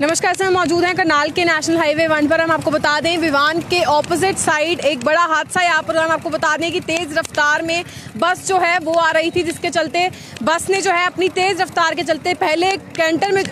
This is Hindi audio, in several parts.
नमस्कार सर, हम मौजूद हैं करनाल के नेशनल हाईवे वन पर। हम आपको बता दें, विवान के ऑपोजिट साइड एक बड़ा हादसा यहाँ पर हम आपको बता दें कि तेज़ रफ्तार में बस जो है, वो आ रही थी, जिसके चलते बस ने जो है अपनी तेज़ रफ्तार के चलते पहले कैंटर में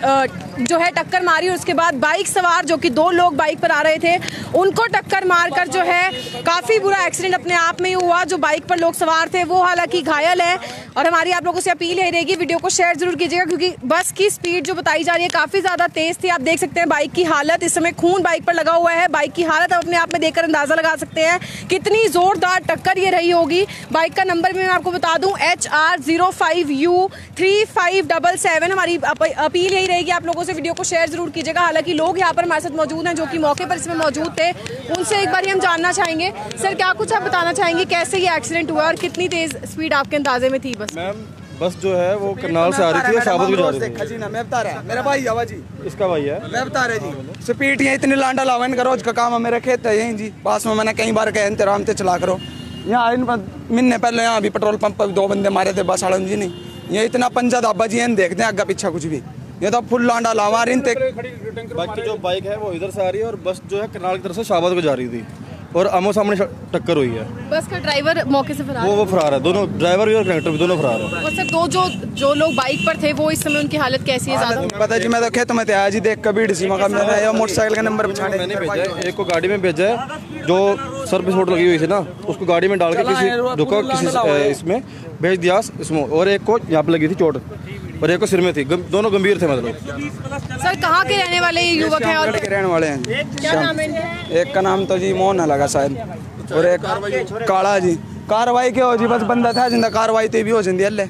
जो है टक्कर मारी और उसके बाद बाइक सवार जो कि दो लोग बाइक पर आ रहे थे, उनको टक्कर मारकर जो है काफ़ी बुरा एक्सीडेंट अपने आप में ही हुआ। जो बाइक पर लोग सवार थे, वो हालाँकि घायल है और हमारी आप लोगों से अपील है रहेगी, वीडियो को शेयर ज़रूर कीजिएगा क्योंकि बस की स्पीड जो बताई जा रही है काफ़ी ज़्यादा तेज़ थी। आप देख सकते हैं बाइक की हालत, इस समय खून बाइक पर लगा हुआ है। बाइक की हालत अपने आप में देखकर अंदाज़ा लगा सकते हैं। कितनी जोरदार टक्कर ये रही होगी। बाइक का नंबर भी मैं आपको बता दूँ H R zero five U three five double seven हमारी अपील यही रहेगी आप लोगों से वीडियो को शेयर ज़रूर कीजिएगा। हालाँकि लोग यहाँ पर हमारे साथ मौजूद हैं जो कि मौके पर इसमें मौजूद थे। उनसे एक बार हम जानना चाहेंगे। सर क्या कुछ आप बताना चाहेंगे कैसे ये एक्सीडेंट हुआ और कितनी तेज स्पीड आपके अंदाजे में थी बस? मैम बस जो है वो करनाल से आ रही थी और शाबत को जा रही थी जी ना मैं बता रहा मेरा भाई आवा जी। इसका भाई है? मैं बता रहा जी स्पीड यहाँ इतनी लांडा लावन का रोज का काम है मेरा खेत है यहीं जी। पास में मैंने कई बार कहे इंतराम से चला करो। यहाँ इन महीने पहले यहाँ भी पेट्रोल पंप पर दो बंदे मारे थे बस आड़न जी नहीं। ये इतना पंजा दाबा जी देखते हैं आगे पीछा कुछ भी। ये तो फुल लांडा लावा रही बाकी जो बाइक है वो इधर से आ रही है और बस जो है करनाल की तरफ़ से शाबाद को जा रही थी। और आमो सामने टक्कर हुई है। बस का ड्राइवर मौके से फरार वो वो फरार है। दोनों ड्राइवर भी और कंडक्टर भी दोनों फरार है। और सर दो जो जो लोग बाइक पर थे वो इस समय उनकी हालत कैसी है ज़्यादा? पता जी मैं तो खेत में थे आज ही देख कभी सीमा का मैंने मोटरसाइकिल का नंबर मैंने भेजा है। एक को गाड़ी में भेजा है जो सर्विस चोट लगी हुई थी ना उसको गाड़ी में डाल के किसी रुका किसी इसमें भेज दिया इसमें और एक को यहाँ पे लगी थी चोट। और एक को सिर में थी। गम, दोनों गंभीर थे मतलब। सर कहाँ के रहने वाले युवक हैं और के रहने वाले हैं। क्या नाम है एक का नाम तो जी मोहन लगा शायद। और एक काला जी। कार्रवाई क्या हो जी बस बंदा था ज़िंदा कार्रवाई तो भी हो जिंदी अल्ले।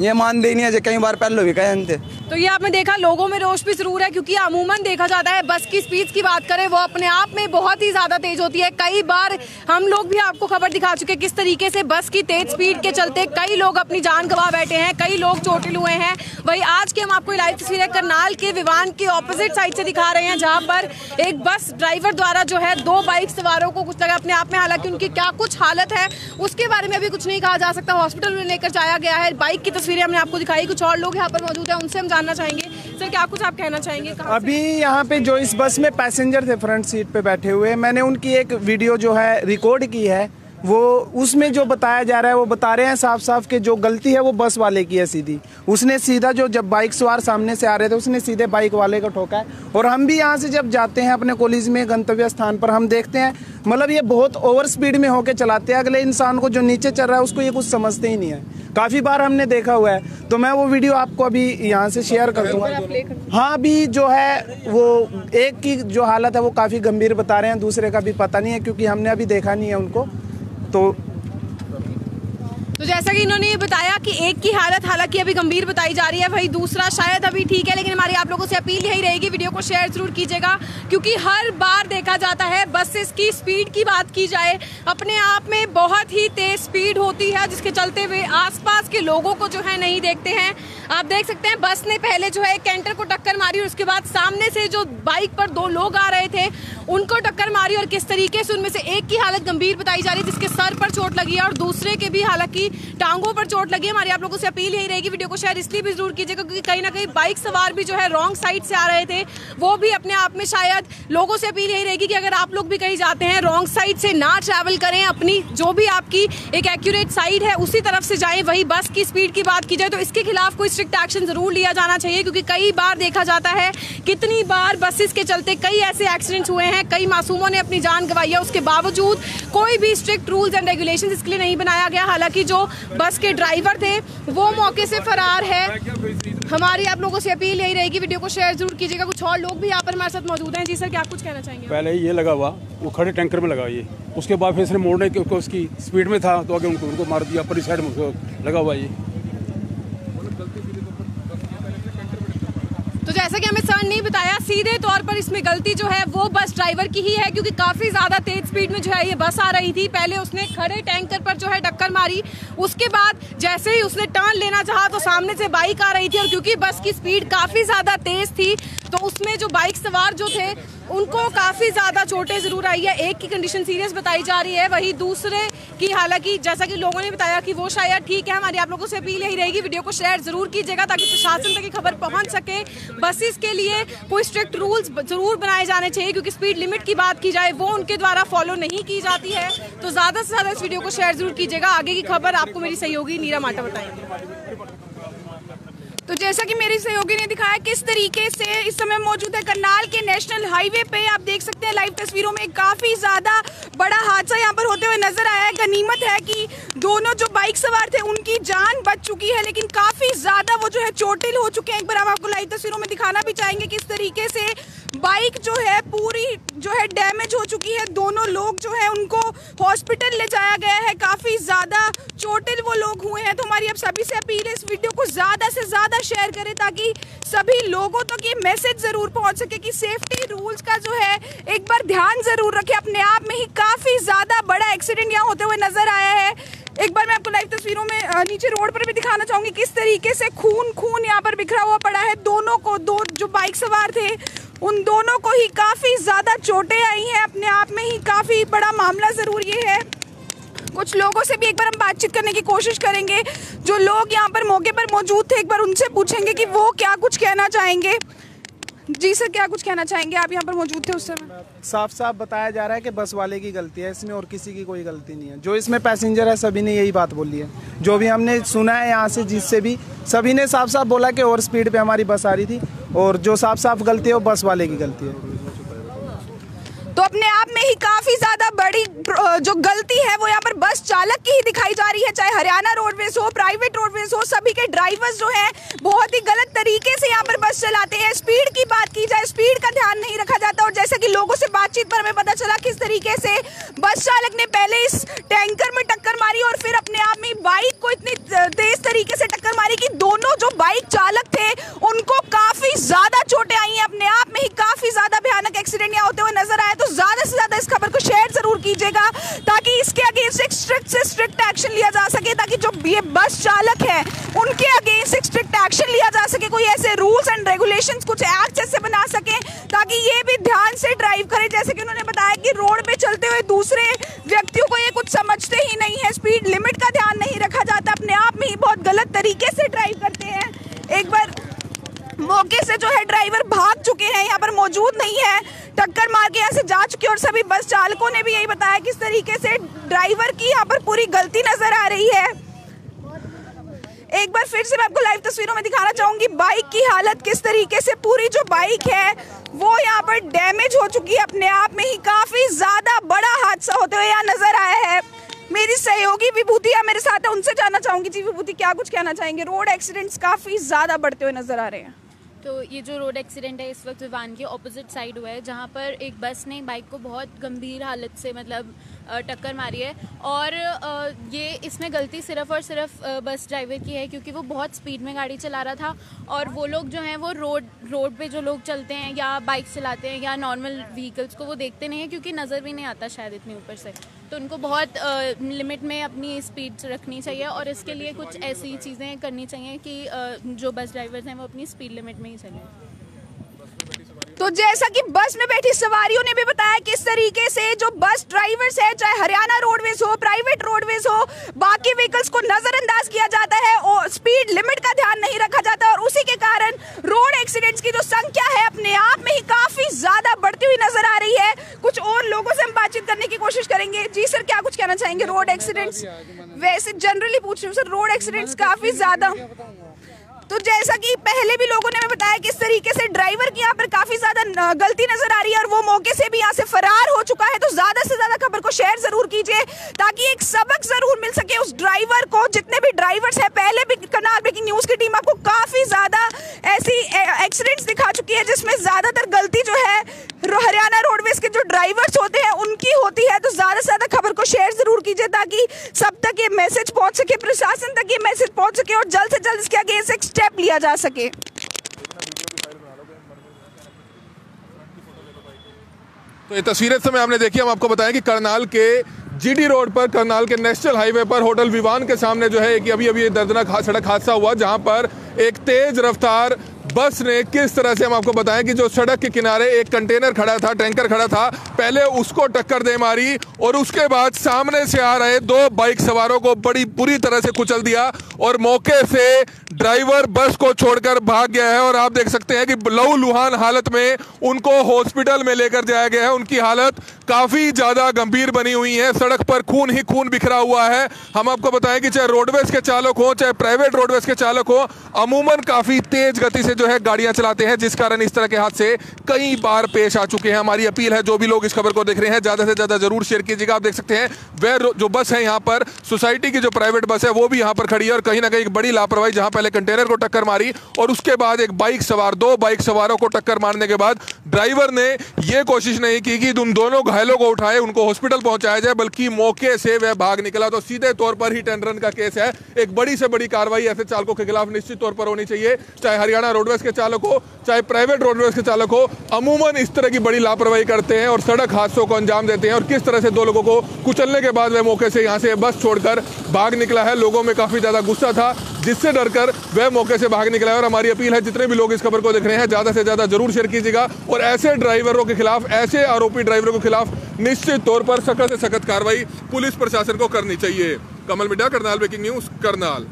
ये मान दे नहीं है कई बार पहले भी कहे तो ये आपने देखा, लोगों में रोष भी ज़रूर है, क्योंकि अमूमन देखा जाता है, बस की स्पीड की बात करें, वो अपने आप में बहुत ही ज़्यादा तेज होती है। कई बार हम लोग भी आपको खबर दिखा चुके किस तरीके से बस की तेज स्पीड के चलते कई लोग अपनी जान गवा बैठे हैं, कई लोग चोटिल हुए हैं। वही आज के हम आपको लाइव तस्वीरें करनाल के विवान के ऑपोजिट साइड से दिखा रहे हैं, जहाँ पर एक बस ड्राइवर द्वारा जो है दो बाइक सवारों को कुछ लगा अपने आप में, हालाँकि उनकी क्या कुछ हालत है, उसके बारे में अभी कुछ नहीं कहा जा सकता। हॉस्पिटल में लेकर जाया गया है बाइक की तस्वीरें हमने आपको दिखाई, कुछ और लोग यहाँ पर मौजूद है, उनसे हम जानना चाहेंगे। सर, क्या कुछ आप कहना चाहेंगे? अभी यहाँ पे जो इस बस में पैसेंजर थे, फ्रंट सीट पे बैठे हुए, मैंने उनकी एक वीडियो जो है, रिकॉर्ड की है। वो उसमें जो बताया जा रहा है वो बता रहे हैं साफ़ साफ़ कि जो गलती है वो बस वाले की है सीधी। उसने सीधा जो जब बाइक सवार सामने से आ रहे थे उसने सीधे बाइक वाले को ठोका है। और हम भी यहाँ से जब जाते हैं अपने कॉलेज में गंतव्य स्थान पर हम देखते हैं मतलब ये बहुत ओवर स्पीड में होके चलाते हैं। अगले इंसान को जो नीचे चल रहा है उसको ये कुछ समझते ही नहीं है। काफ़ी बार हमने देखा हुआ है। तो मैं वो वीडियो आपको अभी यहाँ से शेयर कर दूँगा। हाँ अभी जो है वो एक की जो हालत है वो काफ़ी गंभीर बता रहे हैं। दूसरे का भी पता नहीं है क्योंकि हमने अभी देखा नहीं है उनको। तो तो जैसा कि इन्होंने ये बताया कि एक की हालत हालाँकि अभी गंभीर बताई जा रही है भाई दूसरा शायद अभी ठीक है, लेकिन हमारी आप लोगों से अपील यही रहेगी, वीडियो को शेयर ज़रूर कीजिएगा, क्योंकि हर बार देखा जाता है बसेस की स्पीड की बात की जाए, अपने आप में बहुत ही तेज स्पीड होती है, जिसके चलते हुए आसपास के लोगों को जो है नहीं देखते हैं। आप देख सकते हैं, बस ने पहले जो है कैंटर को टक्कर मारी और उसके बाद सामने से जो बाइक पर दो लोग आ रहे थे, उनको टक्कर मारी और किस तरीके से उनमें से एक की हालत गंभीर बताई जा रही है, जिसके सर पर चोट लगी है और दूसरे के भी हालाँकि टांगों पर चोट लगी हमारी आप लोगों से अपील यही रहेगी, वीडियो को शेयर इसलिए भी ज़रूर कीजिएगा क्योंकि कहीं ना कहीं बाइक सवार भी जो है रॉन्ग साइड से आ रहे थे, वो भी अपने आप में शायद लोगों से अपील यही रहेगी कि अगर आप लोग भी कहीं जाते हैं रॉन्ग साइड से ना ट्रैवल करें, अपनी जो भी आपकी एक एक्यूरेट साइड है, उसी तरफ़ से जाएँ, वही बस की स्पीड की बात की जाए तो इसके खिलाफ कोई स्ट्रिक्ट एक्शन ज़रूर लिया जाना चाहिए, क्योंकि कई बार देखा जाता है कितनी बार बसेस के चलते कई ऐसे एक्सीडेंट्स हुए हैं, कई मासूमों ने अपनी जान गंवाई है, उसके बावजूद कोई भी स्ट्रिक्ट रूल्स एंड रेगुलेशन इसके लिए नहीं बनाया गया। हालाँकि जो बस के ड्राइवर थे, वो मौके से फरार है। हमारी आप लोगों से अपील यही रहेगी, वीडियो को शेयर ज़रूर कीजिएगा। कुछ और लोग भी यहाँ पर हमारे साथ मौजूद हैं। जी सर, क्या कुछ कहना चाहेंगे? पहले ये लगा हुआ, वो खड़े टैंकर में लगा ये। उसके बाद फिर इसने मोड़ने की, उसकी स्पीड में था तो आगे उनको उनको मार दिया अपनी साइड में लगा हुआ ये। जैसा कि हमें सर ने बताया, सीधे तौर पर इसमें गलती जो है, वो बस ड्राइवर की ही है, क्योंकि काफ़ी ज़्यादा तेज स्पीड में जो है ये बस आ रही थी। पहले उसने खड़े टैंकर पर जो है टक्कर मारी, उसके बाद जैसे ही उसने टर्न लेना चाहा तो सामने से बाइक आ रही थी, और क्योंकि बस की स्पीड काफ़ी ज़्यादा तेज थी तो उसमें जो बाइक सवार जो थे उनको काफ़ी ज़्यादा चोटें ज़रूर आई है। एक की कंडीशन सीरियस बताई जा रही है, वही दूसरे की, हालाँकि जैसा कि लोगों ने बताया कि वो शायद ठीक है, हमारी आप लोगों से अपील यही रहेगी वीडियो को शेयर ज़रूर कीजिएगा ताकि प्रशासन तक ये खबर पहुँच सके। बसेस के लिए कोई स्ट्रिक्ट रूल्स ज़रूर बनाए जाने चाहिए, क्योंकि स्पीड लिमिट की बात की जाए, वो उनके द्वारा फॉलो नहीं की जाती है। तो ज़्यादा से ज़्यादा इस वीडियो को शेयर ज़रूर कीजिएगा। आगे की खबर आपको मेरी सहयोगी नीरा माटा बताएँगे। तो जैसा कि मेरी सहयोगी ने दिखाया, किस तरीके से इस समय मौजूद है करनाल के नेशनल हाईवे पे, आप देख सकते हैं लाइव तस्वीरों में काफ़ी ज़्यादा बड़ा हादसा यहाँ पर होते हुए नज़र आया है। गनीमत है कि दोनों जो बाइक सवार थे, उनकी जान बच चुकी है, लेकिन काफ़ी ज़्यादा वो जो है चोटिल हो चुके हैं। एक बार हम आपको लाइव तस्वीरों में दिखाना भी चाहेंगे किस तरीके से बाइक जो है पूरी जो है डैमेज हो चुकी है। दोनों लोग जो है उनको हॉस्पिटल ले जाया गया है काफ़ी ज़्यादा चोटिल वो लोग हुए हैं तो हमारी अब सभी से अपील है इस वीडियो को ज़्यादा से ज़्यादा शेयर करें ताकि सभी लोगों तक ये मैसेज ज़रूर पहुँच सके कि सेफ्टी रूल्स का जो है, एक बार ध्यान ज़रूर रखें। अपने आप में ही काफ़ी ज़्यादा बड़ा एक्सीडेंट यहाँ होते हुए नज़र आया है। एक बार मैं आपको लाइव तस्वीरों में नीचे रोड पर भी दिखाना चाहूँगी किस तरीके से खून खून यहाँ पर बिखरा हुआ पड़ा है। दोनों को, दो जो बाइक सवार थे, उन दोनों को ही काफ़ी ज़्यादा चोटें आई हैं। अपने आप में ही काफ़ी बड़ा मामला ज़रूर ये है। कुछ लोगों से भी एक बार हम बातचीत करने की कोशिश करेंगे। जो लोग यहाँ पर मौके पर मौजूद थे, एक बार उनसे पूछेंगे कि वो क्या कुछ कहना चाहेंगे। जी सर, क्या कुछ कहना चाहेंगे? आप यहाँ पर मौजूद थे उस समय। साफ़ साफ़ बताया जा रहा है कि बस वाले की गलती है, इसमें और किसी की कोई गलती नहीं है। जो इसमें पैसेंजर है, सभी ने यही बात बोली है। जो भी हमने सुना है यहाँ से, जिससे भी, सभी ने साफ़ साफ़ बोला कि ओवर स्पीड पे हमारी बस आ रही थी, और जो साफ़ साफ़ गलती है, वो बस वाले की गलती है। तो अपने आप में ही काफ़ी ज़्यादा बड़ी जो गलती है, वो यहाँ पर बस चालक की ही दिखाई जा रही है, चाहे हरियाणा रोडवेज़ हो प्राइवेट रोडवेज़ हो, सभी के ड्राइवर्स जो हैं, बहुत ही गलत तरीके से यहाँ पर बस चलाते हैं। स्पीड की बात की जाए स्पीड का ध्यान नहीं रखा जाता और जैसा कि लोगों से बातचीत पर हमें पता चला किस तरीके से बस चालक ने पहले इस टैंकर में टक्कर मारी और फिर अपने आप में बाइक को इतनी तेज तरीके से टक्कर मारी कि दोनों जो बाइक चालक थे, उनको काफ़ी ज़्यादा चोटें आई हैं अपने आप में ही काफ़ी ज़्यादा भयानक एक्सीडेंट यहाँ होते हुए नज़र आया तो ज़्यादा से ज़्यादा इस खबर को शेयर ज़रूर कीजिएगा ताकि इसके अगेंस्ट एक स्ट्रिक्ट से स्ट्रिक्ट एक्शन लिया जा सके ताकि जो ये बस चालक है, उनके अगेंस्ट एक स्ट्रिक्ट एक्शन लिया जा सके, कोई ऐसे रूल्स एंड रेगुलेशंस कुछ एक्ट ऐसे बना सके, ताकि ये भी ध्यान से ड्राइव करे। जैसे कि उन्होंने बताया कि रोड पे चलते हुए दूसरे व्यक्तियों को ये कुछ समझते ही नहीं है। स्पीड लिमिट का ध्यान नहीं रखा जाता, अपने आप में ही बहुत गलत तरीके से ड्राइव करते हैं। एक बार मौके से जो है ड्राइवर भाग चुके हैं, यहाँ पर मौजूद नहीं है। टक्कर मार के यहाँ से जा चुके और सभी बस चालकों ने भी यही बताया किस तरीके से ड्राइवर की यहाँ पर पूरी गलती नज़र आ रही है। एक बार फिर से मैं आपको लाइव तस्वीरों में दिखाना चाहूँगी बाइक की हालत किस तरीके से पूरी जो बाइक है, वो यहाँ पर डैमेज हो चुकी है। अपने आप में ही काफ़ी ज़्यादा बड़ा हादसा होते हुए यहाँ नज़र आया है। मेरी सहयोगी विभूति मेरे साथ है, उनसे जानना चाहूँगी। जी विभूति, क्या कुछ कहना चाहेंगे? रोड एक्सीडेंट्स काफ़ी ज़्यादा बढ़ते हुए नज़र आ रहे हैं। तो ये जो रोड एक्सीडेंट है, इस वक्त विवान के ऑपोजिट साइड हुआ है, जहाँ पर एक बस ने बाइक को बहुत गंभीर हालत से मतलब टक्कर मारी है। और ये इसमें गलती सिर्फ़ और सिर्फ़ बस ड्राइवर की है, क्योंकि वो बहुत स्पीड में गाड़ी चला रहा था। और वो लोग जो हैं, वो रोड रोड पे जो लोग चलते हैं या बाइक चलाते हैं या नॉर्मल व्हीकल्स को वो देखते नहीं हैं, क्योंकि नज़र भी नहीं आता शायद इतनी ऊपर से। तो उनको बहुत लिमिट में अपनी स्पीड रखनी चाहिए और इसके लिए कुछ ऐसी चीज़ें करनी चाहिए कि जो बस ड्राइवर्स हैं वो अपनी स्पीड लिमिट में ही चलें। तो जैसा कि बस में बैठी सवारियों ने भी बताया किस तरीके से जो बस ड्राइवर्स है, चाहे हरियाणा रोडवेज़ हो प्राइवेट रोडवेज़ हो, बाकी व्हीकल्स को नजरअंदाज किया जाता है और स्पीड लिमिट का ध्यान नहीं रखा जाता और उसी के कारण रोड एक्सीडेंट्स की जो संख्या है अपने आप में ही काफ़ी ज़्यादा बढ़ती हुई नज़र आ रही है कुछ और लोगों से हम बातचीत करने की कोशिश करेंगे जी सर चाहेंगे रोड एक्सीडेंट्स वैसे जनरली पूछ रही हूँ सर रोड एक्सीडेंट्स काफ़ी ज़्यादा तो जैसा कि पहले भी लोगों ने हमें बताया किस तरीके से ड्राइवर की यहाँ पर काफ़ी ज़्यादा गलती नज़र आ रही है और वो मौके से भी यहाँ से फरार हो चुका है तो ज़्यादा से खबर को शेयर ज़रूर कीजिए ताकि एक सबक ज़रूर मिल सके उस ड्राइवर को। जितने भी ड्राइवर्स हैं, पहले भी करनाल ब्रेकिंग न्यूज़ की टीम आपको काफ़ी ज़्यादा ऐसी एक्सीडेंट्स दिखा चुकी है, जिसमें ज़्यादातर गलती जो है हरियाणा रोडवेज़ के जो ड्राइवर्स होते हैं, उनकी होती है। तो ज़्यादा से ज़्यादा खबर को शेयर ज़रूर कीजिए ताकि सब तक ये मैसेज पहुँच सके, प्रशासन तक ये मैसेज पहुँच सके और जल्द से जल्द इसके अगेंस्ट एक स्टेप लिया जा सके। तो ये तस्वीरें समय आपने देखी, हम आपको बताएँ कि करनाल के जीडी रोड पर, करनाल के नेशनल हाईवे पर होटल विवान के सामने जो है कि अभी अभी ये दर्दनाक सड़क हादसा हुआ, जहाँ पर एक तेज रफ्तार बस ने किस तरह से हम आपको बताएँ कि जो सड़क के किनारे एक कंटेनर खड़ा था, टैंकर खड़ा था, पहले उसको टक्कर दे मारी और उसके बाद सामने से आ रहे दो बाइक सवारों को बड़ी बुरी तरह से कुचल दिया और मौके से ड्राइवर बस को छोड़कर भाग गया है और आप देख सकते हैं कि लहू लुहान हालत में उनको हॉस्पिटल में लेकर जाया गया है। उनकी हालत काफ़ी ज़्यादा गंभीर बनी हुई है। सड़क पर खून ही खून बिखरा हुआ है। हम आपको बताएँ कि चाहे रोडवेज़ के चालक हो, चाहे प्राइवेट रोडवेज़ के चालक हो, अमूमन काफ़ी तेज गति से जो है गाड़ियाँ चलाते हैं, जिस कारण इस तरह के हादसे कई बार पेश आ चुके हैं। हमारी अपील है, जो भी लोग इस खबर को देख रहे हैं, ज़्यादा से ज़्यादा ज़रूर शेयर कीजिएगा। आप देख सकते हैं, वह जो बस है यहाँ पर, सोसाइटी की जो प्राइवेट बस है, वो भी यहाँ पर खड़ी है और कहीं ना कहीं एक बड़ी लापरवाही जहाँ पहले कंटेनर को टक्कर मारी और उसके बाद एक बाइक सवार, दो बाइक सवारों को टक्कर मारने के बाद ड्राइवर ने यह कोशिश नहीं की कि उन दोनों घायलों को उठाए, उनको हॉस्पिटल पहुँचाया जाए, बल्कि मौके से वह भाग निकला। तो सीधे तौर पर ही टेंडरन का केस है। एक बड़ी से बड़ी कार्रवाई ऐसे चालकों के खिलाफ निश्चित तौर पर होनी चाहिए। चाहे हरियाणा रोडवेज़ के चालक हो, चाहे प्राइवेट रोडवेज़ के चालक हो, अमूमन इस तरह की बड़ी लापरवाही करते हैं और सड़क हादसों को अंजाम देते हैं। और किस तरह से दो लोगों को कुचलने के बाद वह मौके से यहाँ से बस छोड़कर भाग निकला है, लोगों में काफ़ी ज़्यादा गुस्सा था, जिससे डरकर वह मौके से भाग निकला है। और हमारी अपील है, जितने भी लोग इस खबर को देख रहे हैं, ज़्यादा से ज़्यादा ज़रूर शेयर कीजिएगा और ऐसे ड्राइवरों के खिलाफ, ऐसे आरोपी ड्राइवरों के खिलाफ निश्चित तौर पर सख्त से सख्त कार्रवाई पुलिस प्रशासन को करनी चाहिए। Kamal Midda, Karnal breaking news, Karnal.